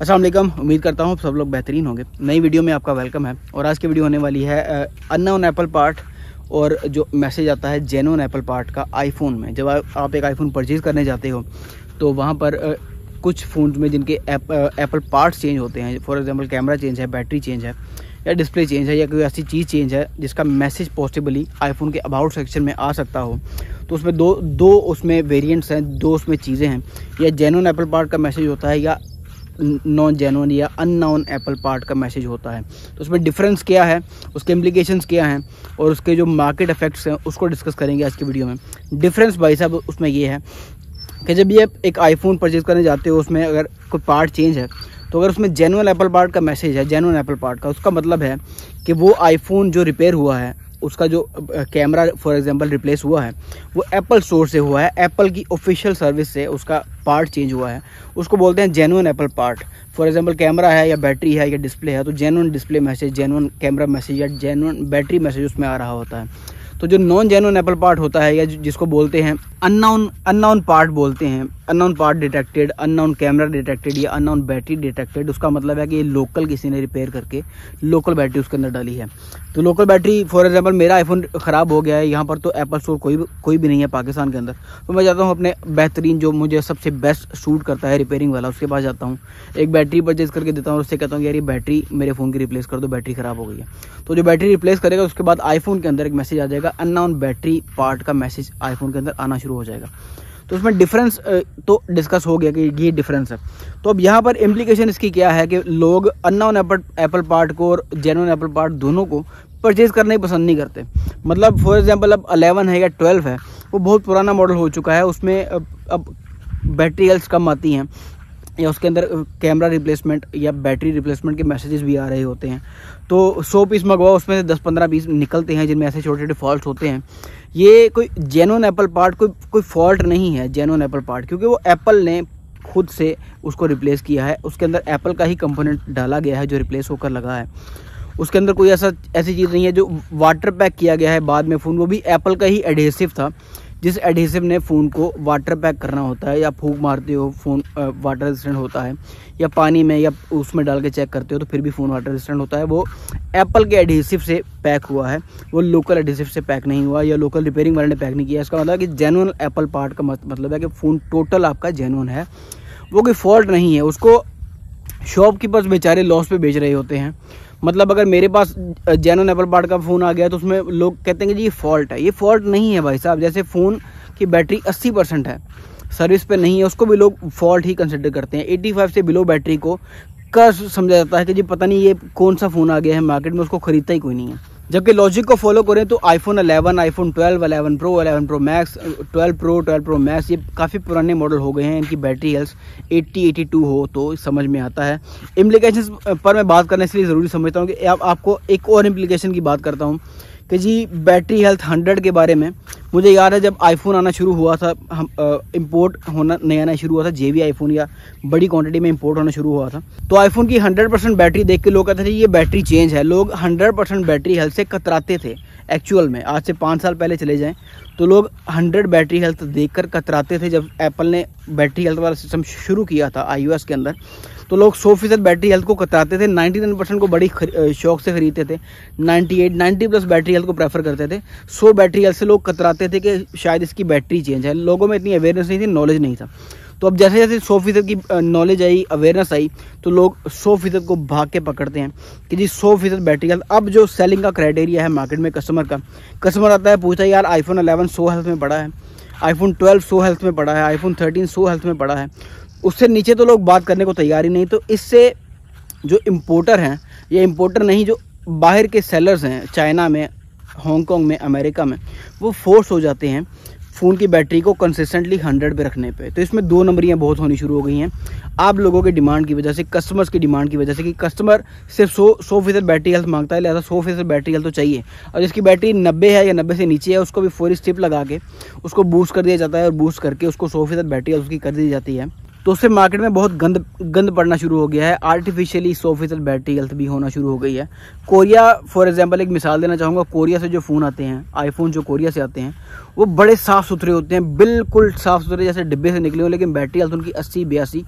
असलम उम्मीद करता हूँ सब लोग बेहतरीन होंगे। नई वीडियो में आपका वेलकम है और आज की वीडियो होने वाली है अननोन एप्पल पार्ट और जो मैसेज आता है जेनोन एप्पल पार्ट का आईफोन में। जब आप एक आईफोन परचेज़ करने जाते हो तो वहाँ पर कुछ फ़ोन में जिनके एप्पल पार्ट्स चेंज होते हैं फॉर एग्जांपल कैमरा चेंज है बैटरी चेंज है, या डिस्प्ले चेंज है, या कोई ऐसी चीज़ चेंज है, जिसका मैसेज पॉसिबली आईफोन के अबाउट सेक्शन में आ सकता हो तो उसमें दो दो उसमें वेरिएंट्स हैं, दो उसमें चीज़ें हैं, या जेनुअन एप्पल पार्ट का मैसेज होता है, या नॉन जेनुअन या अननोन एप्पल पार्ट का मैसेज होता है। तो उसमें डिफरेंस क्या है, उसके इम्प्लीकेशंस क्या हैं, और उसके जो मार्केट इफेक्ट्स हैं, उसको डिस्कस करेंगे आज की वीडियो में। डिफरेंस भाई साहब, उसमें ये है कि जब ये एक आईफोन परचेज़ करने जाते हो, उसमें अगर कोई पार्ट चेंज है तो अगर उसमें जेनुअन एप्पल पार्ट का मैसेज है जेनुअन एप्पल पार्ट का, उसका मतलब है कि वो आईफोन जो रिपेयर हुआ है उसका जो कैमरा फॉर एग्जांपल रिप्लेस हुआ है, वो एप्पल स्टोर से हुआ है। एप्पल की ऑफिशियल सर्विस से उसका पार्ट चेंज हुआ है। उसको बोलते हैं genuine Apple part for example camera है या बैटरी है या डिस्प्ले है तो genuine display message genuine camera message या जेनुअन बैटरी मैसेज उसमें आ रहा होता है। तो जो नॉन जेनुअन एप्पल पार्ट होता है या जिसको बोलते हैं अननाउन अननाउन पार्ट बोलते हैं unknown part detected unknown camera detected या अननाउन बैटरी डिटेक्टेड, उसका मतलब है कि ये लोकल किसी ने रिपेयर करके लोकल बैटरी उसके अंदर डाली है। तो लोकल बैटरी फॉर एग्ज़ाम्पल मेरा आईफोन ख़राब हो गया है, यहाँ पर तो एप्पल स्टोर कोई कोई भी नहीं है पाकिस्तान के अंदर। तो मैं जाता हूँ अपने बेहतरीन जो मुझे सबसे बेस्ट सूट करता है रिपेयरिंग वाला, उसके पास जाता हूँ। एक बैटरी परचेज करके देता हूँ उससे कहता हूँ यार ये बैटरी मेरे फ़ोन की रिप्लेस कर दो बैटरी ख़राब हो गई है। तो जो बैटरी रिप्लेस करेगा, उसके बाद आईफोन के अंदर एक मैसेज आ जाएगा अननाउन बैटरी पार्ट का मैसेज आईफोन के अंदर आना शुरू हो जाएगा। तो उसमें डिफरेंस तो डिस्कस हो गया कि ये डिफरेंस है। तो अब यहाँ पर इम्प्लीकेशन इसकी क्या है कि लोग अननाउन एपल एप्पल पार्ट को और जेनुअन एप्पल पार्ट दोनों को परचेज़ करना ही पसंद नहीं करते। मतलब फॉर एग्जांपल अब अलेवन है या ट्वेल्व है वो बहुत पुराना मॉडल हो चुका है उसमें अब, अब बैटरी हेल्थ कम आती हैं। या उसके अंदर कैमरा रिप्लेसमेंट या बैटरी रिप्लेसमेंट के मैसेजेस भी आ रहे होते हैं। तो सौ पीस मंगवाओ, उसमें से दस पंद्रह पीस निकलते हैं, जिनमें ऐसे छोटे छोटे फॉल्ट होते हैं। ये कोई जेनुअन एप्पल पार्ट कोई कोई फॉल्ट नहीं है जेनुअन एप्पल पार्ट क्योंकि वो एप्पल ने खुद से उसको रिप्लेस किया है। उसके अंदर एप्पल का ही कंपोनेंट डाला गया है, जो रिप्लेस होकर लगा है। उसके अंदर कोई ऐसा, ऐसी चीज़ नहीं है, जो वाटर पैक किया गया है बाद में फ़ोन वो भी एप्पल का ही एडहेसिव था। जिस एडहेसिव ने फ़ोन को वाटर पैक करना होता है या फूक मारते हो फ़ोन वाटर रेजिस्टेंट होता है, या पानी में या उसमें डाल के चेक करते हो तो फिर भी फ़ोन वाटर रेजिस्टेंट होता है। वो एप्पल के एडहेसिव से पैक हुआ है, वो लोकल एडहेसिव से पैक नहीं हुआ, या लोकल रिपेयरिंग वाले ने पैक नहीं किया। इसका मतलब कि जेनुअन एप्पल पार्ट का मतलब है कि फ़ोन टोटल आपका जेनुअन है। वो कोई फॉल्ट नहीं है, उसको शॉपकीपर्स बेचारे लॉस पे बेच रहे होते हैं। मतलब अगर मेरे पास जैनो एप्पल पार्ट का फ़ोन आ गया तो उसमें लोग कहते हैं कि जी, ये फॉल्ट है। ये फॉल्ट नहीं है भाई साहब। जैसे फ़ोन की बैटरी 80 परसेंट है। सर्विस पे नहीं है, उसको भी लोग फॉल्ट ही कंसिडर करते हैं। 85 से बिलो बैटरी को कर समझा जाता है कि जी, पता नहीं ये कौन सा फ़ोन आ गया है मार्केट में, उसको ख़रीदता ही कोई नहीं है। जबकि लॉजिक को फॉलो करें तो iPhone 11, iPhone 12, 11 pro 11 pro max 12 pro 12 pro max ये काफ़ी पुराने मॉडल हो गए हैं। इनकी बैटरी हेल्थ 80 82 हो तो समझ में आता है। इम्प्लीकेशन पर मैं बात करने इसलिए ज़रूरी समझता हूँ कि आप, आपको एक और इम्प्लीकेशन की बात करता हूँ कि जी बैटरी हेल्थ हंड्रेड के बारे में मुझे याद है जब आईफोन आना शुरू हुआ था, हम इंपोर्ट होना, नया नया शुरू हुआ था जे आईफोन या बड़ी क्वांटिटी में इम्पोर्ट होना शुरू हुआ था। तो आईफोन की हंड्रेड परसेंट बैटरी देख के लोग कहते थे, ये बैटरी चेंज है। लोग हंड्रेड परसेंट बैटरी हेल्थ से कतराते थे एक्चुअल में। आज से पाँच साल पहले चले जाएँ तो लोग हंड्रेड बैटरी हेल्थ देखकर कतराते थे जब एप्पल ने बैटरी हेल्थ वाला सिस्टम शुरू किया था आई के अंदर। तो लोग सौ फ़ीसद बैटरी हेल्थ को कतराते थे नाइन्टी नाइन परसेंट को बड़ी शौक से खरीदते थे ninety eight ninety plus battery health को प्रेफर करते थे। सौ बैटरी हेल्थ से लोग कतराते थे कि शायद इसकी बैटरी चेंज है। लोगों में इतनी अवेयरनेस नहीं थी नॉलेज नहीं था। तो अब जैसे जैसे सौ फ़ीसद की नॉलेज आई अवेयरनेस आई तो लोग सौ फ़ीसद को भाग के पकड़ते हैं कि जी सौ फ़ीसद बैटरी हेल्थ अब जो सेलिंग का क्राइटेरिया है मार्केट में कस्टमर का कस्टमर आता है, पूछता है, यार आईफोन अलेवन सो हेल्थ में पड़ा है आईफोन ट्वेल्व सो हेल्थ में पड़ा है आईफोन थर्टीन सो हेल्थ में पड़ा है। उससे नीचे तो लोग बात करने को तैयार ही नहीं तो इससे जो इम्पोर्टर हैं, या इम्पोर्टर नहीं, जो बाहर के सेलर्स हैं चाइना में हांगकॉन्ग में अमेरिका में, वो फोर्स हो जाते हैं फ़ोन की बैटरी को कंसिस्टेंटली हंड्रेड पे रखने पे। तो इसमें दो नंबरियाँ बहुत होनी शुरू हो गई हैं। आप लोगों के डिमांड की वजह से कस्टमर्स की डिमांड की वजह से कि कस्टमर सिर्फ़ सौ सौ फ़ीसद बैटरी हेल्थ माँगता है, लिहाजा सौ फ़ीसद बैटरी हेल्थ तो चाहिए। और जिसकी बैटरी नब्बे है या नब्बे से नीचे है, उसको भी फोर स्टिप लगा के, उसको बूस्ट कर दिया जाता है और बूस्ट करके उसको सौ फ़ीसद बैटरी हेल्थ उसकी कर दी जाती है। तो उससे मार्केट में बहुत गंद गंद पड़ना शुरू हो गया है। आर्टिफिशियली सौ फ़ीसद बैटरी हेल्थ भी होना शुरू हो गई है। कोरिया फॉर एग्जांपल एक मिसाल देना चाहूँगा। कोरिया से जो फ़ोन आते हैं आईफोन जो कोरिया से आते हैं वो बड़े साफ़ सुथरे होते हैं, बिल्कुल साफ़ सुथरे जैसे डिब्बे से निकले हो, लेकिन बैटरी हेल्थ उनकी अस्सी बयासी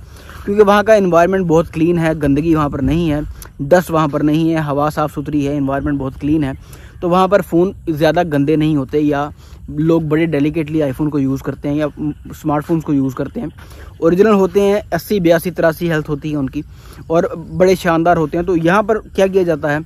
क्योंकि वहाँ का इन्वायरमेंट बहुत क्लीन है, गंदगी वहाँ पर नहीं है डस्ट वहाँ पर नहीं है, हवा साफ़ सुथरी है इन्वायरमेंट बहुत क्लीन है तो वहाँ पर फ़ोन ज़्यादा गंदे नहीं होते, या लोग बड़े डेलिकेटली आईफोन को यूज़ करते हैं, या स्मार्टफोन्स को यूज़ करते हैं ओरिजिनल होते हैं अस्सी बयासी तिरासी हेल्थ होती है उनकी, और बड़े शानदार होते हैं तो यहाँ पर क्या किया जाता है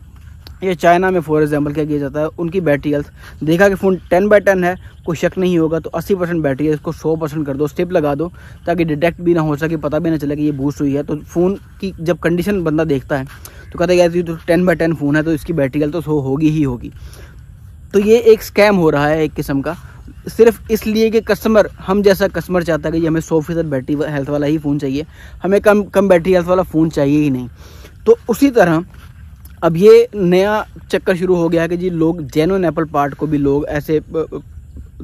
ये चाइना में फॉर एग्जांपल क्या किया जाता है, उनकी बैटरी हेल्थ देखा कि फ़ोन टेन बाई टेन है, कोई शक नहीं होगा तो अस्सी परसेंट बैटरी है इसको सौ परसेंट कर दो, स्टिप लगा दो, ताकि डिटेक्ट भी ना हो सके, पता भी ना चले कि ये बूस्ट हुई है तो फ़ोन की जब कंडीशन बंदा देखता है तो कहता है तो टेन बाई टेन फ़ोन है तो इसकी बैटरी हेल्थ तो सौ होगी ही होगी। तो ये एक स्कैम हो रहा है एक किस्म का, सिर्फ़ इसलिए कि कस्टमर हम जैसा कस्टमर चाहता है कि हमें सौ फ़ीसद बैटरी हेल्थ वाला ही फ़ोन चाहिए, हमें कम कम बैटरी हेल्थ वाला फ़ोन चाहिए ही नहीं। तो उसी तरह अब ये नया चक्कर शुरू हो गया है कि जी लोग जेनुअन एप्पल पार्ट को भी लोग ऐसे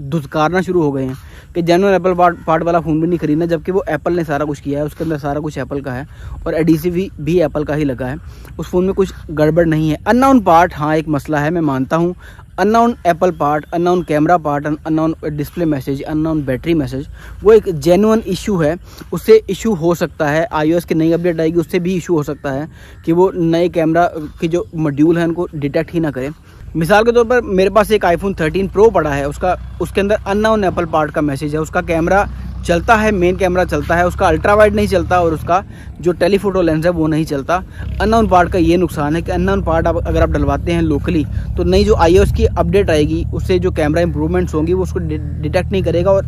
धुतकारना शुरू हो गए हैं कि जेनुअन एप्पल पार्ट वाला फ़ोन भी नहीं खरीदना जबकि वो एप्पल ने सारा कुछ किया है उसके अंदर सारा कुछ एप्पल का है और एडीसी भी, भी एप्पल का ही लगा है। उस फ़ोन में कुछ गड़बड़ नहीं है। अननाउन पार्ट हाँ एक मसला है मैं मानता हूँ। Unknown Apple part unknown camera part unknown display message unknown battery message वो एक जेनुअन इशू है। उससे इशू हो सकता है आईओएस की नई अपडेट आएगी उससे भी इशू हो सकता है कि वो नए कैमरा के जो मॉड्यूल हैं उनको डिटेक्ट ही ना करें। मिसाल के तौर पर मेरे पास एक आईफोन 13 प्रो पड़ा है, उसका, उसके अंदर अननाउन एप्पल पार्ट का मैसेज है। उसका कैमरा चलता है मेन कैमरा चलता है, उसका अल्ट्रा वाइड नहीं चलता और उसका जो टेलीफोटो लेंस है वो नहीं चलता। अननाउन पार्ट का ये नुकसान है कि अननाउन पार्ट आप, अगर आप डलवाते हैं लोकली तो नई जो आई की अपडेट आएगी, उससे जो कैमरा इंप्रूवमेंट्स होंगी, वो उसको डिटेक्ट नहीं करेगा और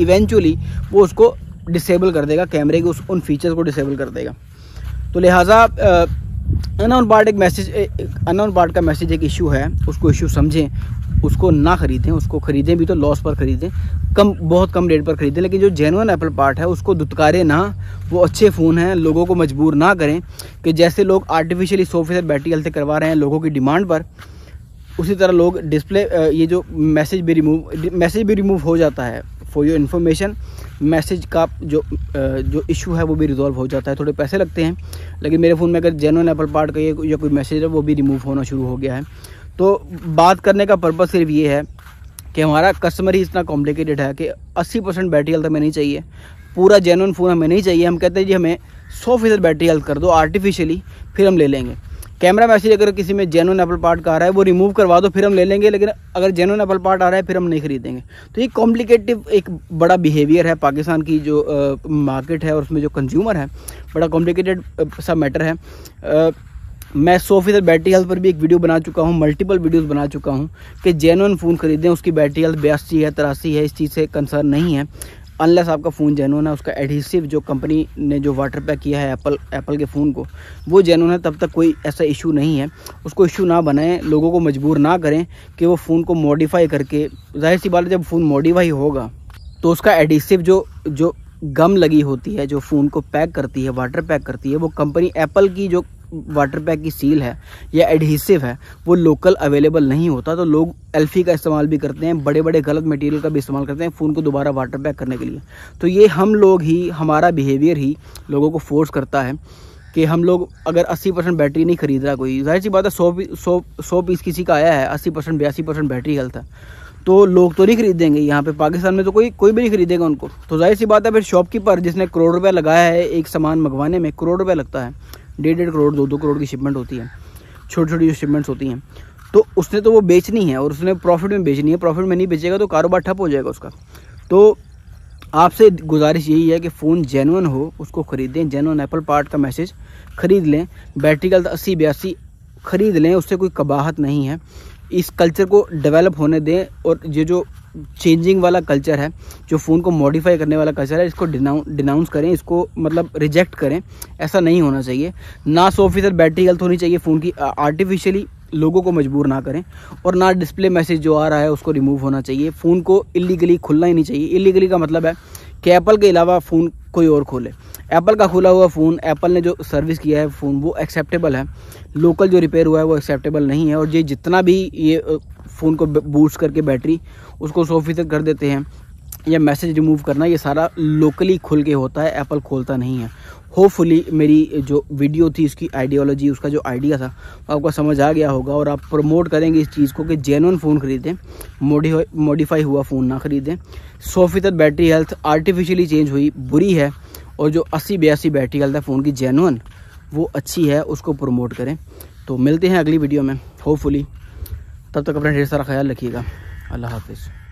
इवेंचुअली वो उसको डिसेबल कर देगा कैमरे के उस, उन फीचर्स को डिसेबल कर देगा। तो लिहाजा अननाउन पार्ट एक मैसेज अननाउन पार्ट का मैसेज एक इशू है, उसको इशू समझें, उसको ना ख़रीदें, उसको ख़रीदें, भी तो लॉस पर ख़रीदें, कम, बहुत कम रेट पर ख़रीदें, लेकिन जो जेनुअन एप्पल पार्ट है, उसको दुत्कारे ना, वो अच्छे फ़ोन हैं, लोगों को मजबूर ना करें, कि जैसे लोग आर्टिफिशियली सौ फ़ीसद बैटरी हेल्थ करवा रहे हैं लोगों की डिमांड पर, उसी तरह लोग डिस्प्ले ये जो मैसेज भी रिमूव मैसेज भी रिमूव हो जाता है। फॉर योर इन्फॉर्मेशन मैसेज का जो जो इशू है वो भी रिजॉल्व हो जाता है। थोड़े पैसे लगते हैं, लेकिन मेरे फ़ोन में अगर जेनुअन एप्पल पार्ट का ये, या कोई मैसेज है, वो भी रिमूव होना शुरू हो गया है। तो बात करने का पर्पज़ सिर्फ़ ये है कि हमारा कस्टमर ही इतना कॉम्प्लिकेटेड है कि 80 परसेंट बैटरी हेल्थ हमें नहीं चाहिए। पूरा जेनुअन फ़ोन हमें नहीं चाहिए। हम कहते हैं जी, हमें सौ फ़ीसद बैटरी हेल्थ कर दो आर्टिफिशियली फिर हम ले लेंगे। कैमरा मैसेज अगर किसी में जेनुअन एप्पल पार्ट का आ रहा है वो रिमूव करवा दो फिर हम ले लेंगे लेकिन अगर जेनुअन एप्पल पार्ट आ रहा है फिर हम नहीं खरीदेंगे। तो ये कॉम्प्लिकेटिव एक बड़ा बिहेवियर है पाकिस्तान की जो मार्केट है और उसमें जो कंज्यूमर है बड़ा कॉम्प्लिकेटेड सा मैटर है। आ, मैं सौ फ़ीसद बैटरी हेल्थ पर भी एक वीडियो बना चुका हूँ मल्टीपल वीडियोस बना चुका हूँ कि जेनुअन फ़ोन खरीदें उसकी बैटरी हेल्थ बयासी है तिरासी है इस चीज़ से कंसर्न नहीं है। अनलेस आपका फ़ोन जेनुअन है, उसका एडहेसिव जो कंपनी ने जो वाटर पैक किया है एप्पल एप्पल के फ़ोन को, वो जेनुअन है, तब तक कोई ऐसा इशू नहीं है। उसको इशू ना बनाएँ, लोगों को मजबूर ना करें कि वो फ़ोन को मॉडिफाई करके, ज़ाहिर सी बात है, जब फ़ोन मॉडिफाई होगा तो उसका एडिसिव जो जो गम लगी होती है, जो फ़ोन को पैक करती है वाटर पैक करती है, वो कंपनी एप्पल की जो वाटर पैक की सील है या एडहेसिव है, वो लोकल अवेलेबल नहीं होता तो लोग एल्फी का इस्तेमाल भी करते हैं बड़े बड़े गलत मटेरियल का भी इस्तेमाल करते हैं फ़ोन को दोबारा वाटर पैक करने के लिए। तो ये हम लोग ही, हमारा बिहेवियर ही लोगों को फोर्स करता है कि हम लोग अगर 80 परसेंट बैटरी नहीं खरीद रहा कोई, ज़ाहिर सी बात है, सौ सौ सौ पीस किसी का आया है 80 परसेंट, बयासी परसेंट बैटरी हेल्थ है तो लोग तो नहीं खरीदेंगे यहाँ पे, पाकिस्तान में तो कोई कोई भी नहीं खरीदेगा उनको। तो ज़ाहिर सी बात है, फिर शॉपकीपर जिसने करोड़ रुपया लगाया है एक सामान मंगवाने में, करोड़ रुपया लगता है डेढ़ डेढ़ करोड़, दो दो करोड़ की शिपमेंट होती है। छोटी छोटी जो शिपमेंट्स होती हैं। तो उसने तो वो बेचनी है और उसने प्रॉफिट में बेचनी है। प्रॉफिट में नहीं बेचेगा तो कारोबार ठप हो जाएगा उसका। तो आपसे गुजारिश यही है कि फ़ोन जेनुअन हो, उसको ख़रीदें। जेनुअन एप्पल पार्ट का मैसेज ख़रीद लें। बैटरी का अस्सी बयासी ख़रीद लें। उससे कोई कबाहत नहीं है। इस कल्चर को डेवलप होने दें और ये जो चेंजिंग वाला कल्चर है, जो फ़ोन को मॉडिफाई करने वाला कल्चर है, इसको डिनाउंस करें, इसको मतलब रिजेक्ट करें, ऐसा नहीं होना चाहिए। ना सौ फ़ीसद बैटरी गलत होनी चाहिए फ़ोन की आर्टिफिशियली लोगों को मजबूर ना करें, और ना डिस्प्ले मैसेज जो आ रहा है, उसको रिमूव होना चाहिए। फ़ोन को इलीगली खुलना ही नहीं चाहिए। इलीगली का मतलब है कि एप्पल के अलावा फ़ोन कोई और खोले। एप्पल का खुला हुआ फ़ोन एप्पल ने जो सर्विस किया है फ़ोन वो एक्सेप्टेबल है। लोकल जो रिपेयर हुआ है, वो एक्सेप्टेबल नहीं है, और ये जितना भी ये फ़ोन को बूस्ट करके बैटरी उसको सौ फ़ीसद कर देते हैं। या मैसेज रिमूव करना, ये सारा लोकली खुल के होता है एप्पल खोलता नहीं है। होपफुली मेरी जो वीडियो थी उसकी आइडियोलॉजी उसका जो आइडिया था आपको समझ आ गया होगा और आप प्रमोट करेंगे इस चीज़ को कि जेनुअन फ़ोन ख़रीदें मॉडिफाई हुआ फ़ोन ना ख़रीदें। सौ फ़ीसद बैटरी हेल्थ आर्टिफिशियली चेंज हुई, बुरी है, और जो अस्सी बयासी बैटरी हेल्थ है फ़ोन की जेनुअन वो अच्छी है, उसको प्रमोट करें। तो मिलते हैं अगली वीडियो में होपफुली तब तक अपना ढेर सारा ख्याल रखिएगा। अल्लाह हाफिज़।